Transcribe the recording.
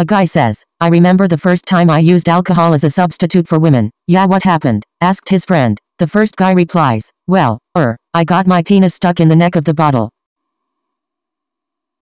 A guy says, I remember the first time I used alcohol as a substitute for women. Yeah, what happened? asked his friend. The first guy replies, Well, er, I got my penis stuck in the neck of the bottle.